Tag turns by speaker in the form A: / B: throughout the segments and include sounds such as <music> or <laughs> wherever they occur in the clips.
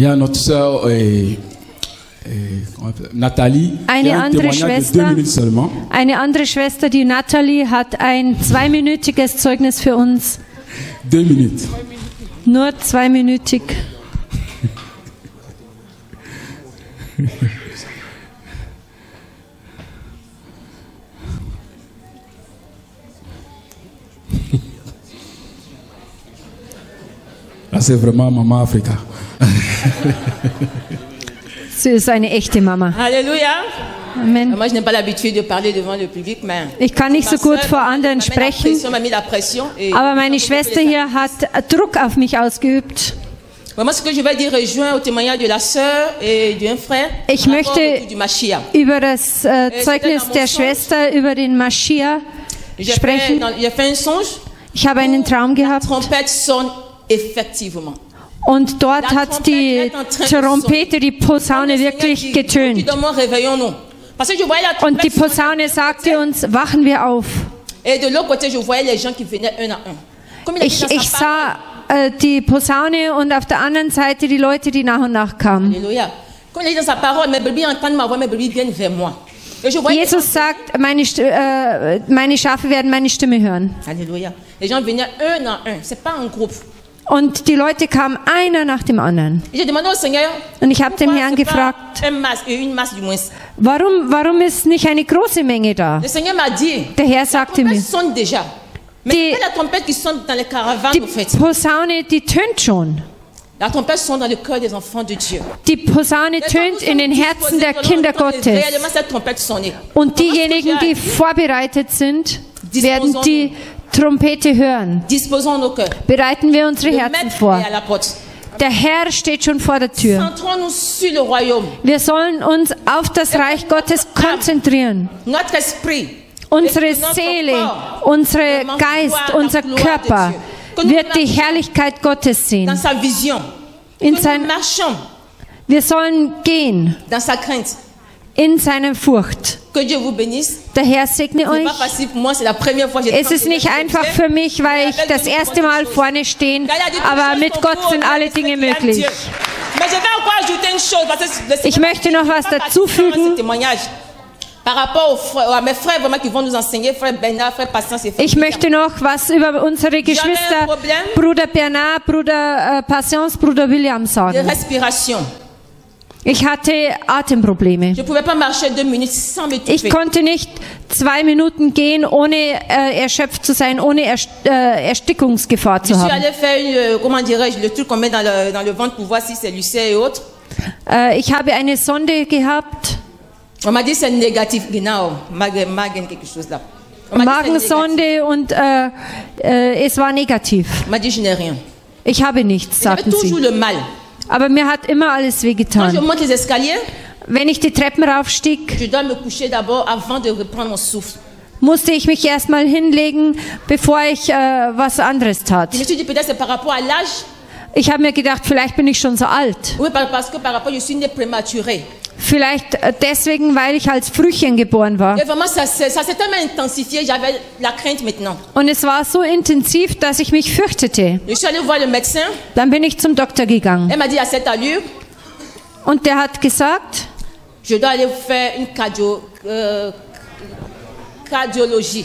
A: Il y a notre sœur euh, euh, Nathalie
B: Eine andere Schwester. Eine andere Schwester, die Natalie, hat ein zweiminütiges Zeugnis für uns.
A: Deux minutes.
B: Nur zweiminütig. <laughs>
A: Là, c'est vraiment Maman Africa.
B: Sie ist eine echte Mama.
C: Alléluia.
B: Amen.
C: Moi, je n'ai pas l'habitude de parler devant le public, mais.
B: Ich kann nicht so gut vor anderen sprechen, aber meine Schwester hier hat Druck auf mich ausgeübt. Ich möchte-. Über das äh, Zeugnis der Schwester, über den Maschia sprechen. Ich habe einen Traum gehabt
C: effectivement.
B: und dort hat die Trompete, die Posaune wirklich getönt.
C: la
B: Und die. Posaune sagte uns, wachen wir auf. Ich, ich sah äh, die Posaune und auf der anderen Seite die Leute, die nach und nach kamen. Jesus sagt, meine, äh, meine Schafe werden meine Stimme hören.
C: Alléluia. Les gens venaient un à un. C'est pas un groupe.
B: Und die Leute kamen einer nach dem anderen. Und ich habe den Herrn gefragt, warum, warum ist nicht eine große Menge da? Der Herr sagte mir, Die- die. Posaune, die tönt schon. Die Posaune tönt in den Herzen der Kinder Gottes. Und diejenigen, die vorbereitet sind, werden die Trompete hören. Bereiten wir unsere Herzen vor. Der Herr steht schon vor der Tür. Wir sollen uns auf das Reich Gottes konzentrieren. Unsere Seele, unser Geist, unser Körper wird die Herrlichkeit Gottes sehen. In sein, wir sollen gehen in seiner Furcht.
C: Que Dieu vous bénisse.
B: Der Herr segne euch. Es ist nicht einfach für mich, weil ich das erste Mal vorne stehe, aber mit Gott sind alle Dinge möglich. Ich möchte noch was
C: pas
B: dazu
C: participant à ce
B: fügen.
C: témoignage. Par rapport aux frères, à mes frères vraiment qui vont nous enseigner, frère Bernard, frère Patience et frère
B: Ich möchte noch was über unsere Geschwister, Bruder Bernard, Bruder äh, Patience, Bruder William sagen. Ich hatte Atemprobleme. Ich konnte nicht zwei Minuten gehen, ohne äh, erschöpft zu sein, ohne Erst äh, Erstickungsgefahr zu haben.
C: euh.
B: Äh, ich habe eine Sonde gehabt,
C: On m'a dit c'est négatif. Genau, Magen, quelque chose là.
B: Magensonde und äh, äh, es war negativ. Ich habe nichts, sagten sie. Aber mir hat immer alles
C: Quand je
B: wehgetan.
C: monte les escaliers,
B: Wenn ich die Treppen raufstieg,
C: je dois me coucher d'abord avant de reprendre mon souffle.
B: musste ich mich erstmal hinlegen, bevor ich äh, was anderes tat.
C: Je me suis dit peut-être c'est par rapport à l'âge.
B: Ich habe mir gedacht, vielleicht bin ich schon so alt.
C: Oui, par- parce que par rapport, je suis née prématurée.
B: Vielleicht äh, deswegen, weil ich als Frühchen geboren war. Und es war so intensiv, dass ich mich fürchtete. Dann bin ich zum Doktor gegangen. Und der hat gesagt,
C: je dois aller faire une cardio, euh, cardiologie.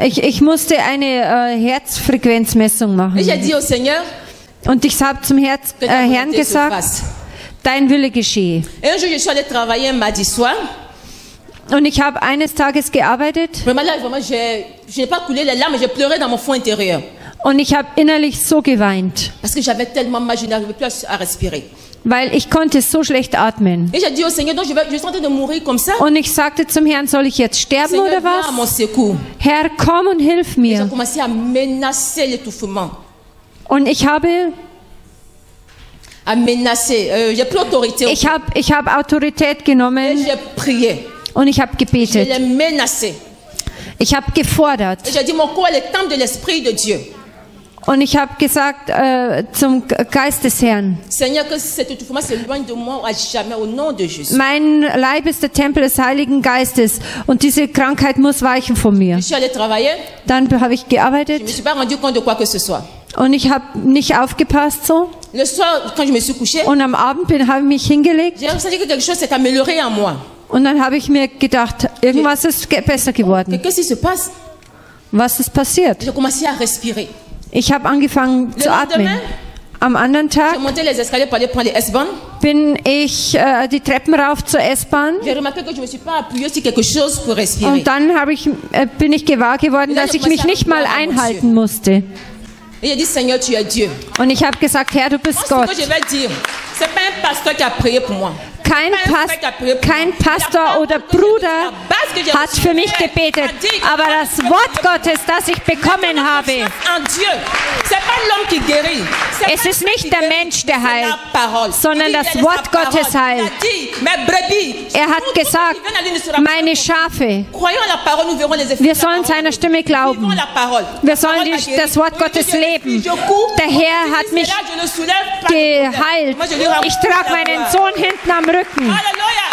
B: ich, ich musste eine äh, Herzfrequenzmessung machen.
C: Seigneur
B: Und ich habe zum Herz, äh, Herrn gesagt. Dein Wille geschehe.
C: Un jour, je suis allée travailler un mardi soir.
B: Und ich habe eines Tages gearbeitet
C: Vraiment, là, vraiment, j'ai- je n'ai pas coulé les larmes, j'ai pleuré dans mon fond intérieur.
B: und ich habe innerlich so geweint,
C: Parce que j'avais tellement mal, je n'arrivais plus à, respirer.
B: weil ich konnte so schlecht atmen. Und ich sagte zum Herrn, soll ich jetzt sterben oder was? Herr, komm und hilf mir. Und ich habe,
C: À menacer. Euh, j'ai pris autorité.
B: Ich habe, ich habe Autorität genommen und ich habe gebetet. Ich habe gefordert. Und ich habe gesagt äh, zum Geist des Herrn, mein Leib ist der Tempel des Heiligen Geistes und diese Krankheit muss weichen von mir. Dann habe ich gearbeitet und ich habe nicht aufgepasst so.
C: Le soir, quand je me suis couchée,
B: Und am Abend bin- habe ich mich hingelegt
C: j'ai ressenti que quelque chose s'est amélioré en moi.
B: und dann habe ich mir gedacht, irgendwas ist ge- besser geworden.
C: qu'est-ce qui se passe
B: Was ist passiert?
C: J'ai commencé à respirer.
B: Ich habe angefangen zu atmen. Am anderen
C: J'ai
B: Tag
C: monté les escaliers pour aller prendre les S-Bahn.
B: bin ich äh, die Treppen rauf zur S-Bahn
C: J'ai remarqué que je ne me suis pas appuyée sur quelque chose pour respirer.
B: und dann habe ich, äh, bin ich gewahr geworden, dass ich mich nicht mal einhalten musste.
C: Et j'ai dit, Seigneur, tu es Dieu.
B: Und ich habe gesagt, Herr, du bist
C: Ce
B: Gott.
C: que je vais dire, c'est pas un pasteur qui a prié pour moi.
B: Kein, Pas kein Pastor oder Bruder hat für mich gebetet, aber das Wort Gottes, das ich bekommen habe, Es ist nicht der Mensch, der heilt, sondern das Wort. Gottes heilt. Er hat gesagt,
C: ne
B: meine Schafe, wir sollen seiner Stimme glauben. Wir sollen die, das Wort Gottes leben. Der Herr hat mich geheilt. Ich trage meinen. Sohn hinten am Rücken.
C: Hallelujah. Halleluja.